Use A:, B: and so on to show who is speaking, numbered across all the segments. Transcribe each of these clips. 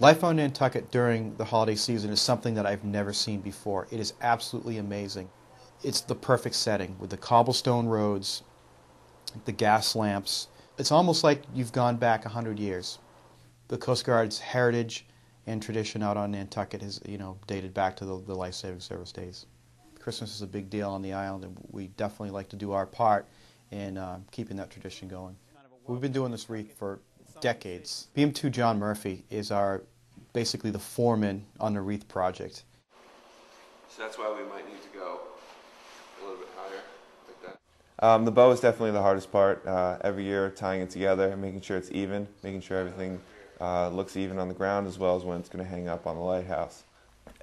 A: Life on Nantucket during the holiday season is something that I've never seen before. It is absolutely amazing. It's the perfect setting with the cobblestone roads, the gas lamps. It's almost like you've gone back a hundred years. The Coast Guard's heritage and tradition out on Nantucket has, you know, dated back to the, the life-saving service days. Christmas is a big deal on the island, and we definitely like to do our part in uh, keeping that tradition going. We've been doing this wreath for decades. BM2 John Murphy is our basically the foreman on the wreath project.
B: So that's why we might need to go a little bit higher, like
C: that. Um, the bow is definitely the hardest part. Uh, every year, tying it together, making sure it's even, making sure everything uh, looks even on the ground as well as when it's going to hang up on the lighthouse.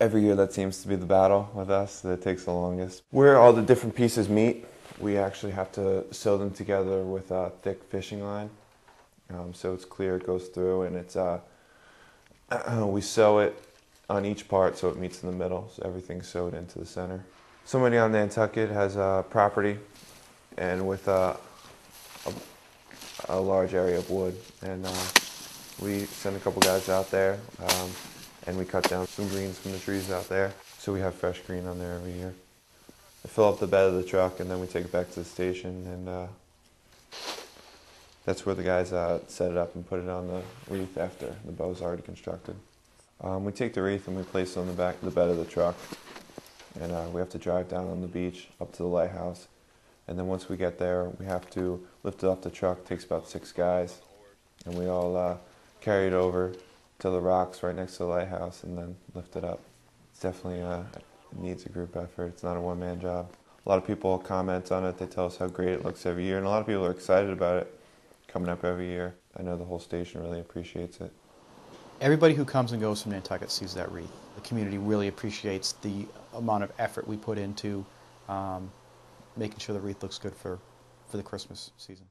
C: Every year, that seems to be the battle with us that takes the longest. Where all the different pieces meet, we actually have to sew them together with a thick fishing line. Um, so it's clear, it goes through, and it's uh, we sew it on each part so it meets in the middle, so everything's sewed into the center. Somebody on Nantucket has a property and with a, a, a large area of wood, and uh, we send a couple guys out there um, and we cut down some greens from the trees out there, so we have fresh green on there every year. I fill up the bed of the truck and then we take it back to the station and uh, that's where the guys uh, set it up and put it on the wreath after the bow's already constructed. Um, we take the wreath and we place it on the back of the bed of the truck. And uh, we have to drive down on the beach up to the lighthouse. And then once we get there, we have to lift it off the truck. It takes about six guys. And we all uh, carry it over to the rocks right next to the lighthouse and then lift it up. It's definitely uh, needs a group effort. It's not a one-man job. A lot of people comment on it. They tell us how great it looks every year. And a lot of people are excited about it coming up every year. I know the whole station really appreciates it.
A: Everybody who comes and goes from Nantucket sees that wreath. The community really appreciates the amount of effort we put into um, making sure the wreath looks good for, for the Christmas season.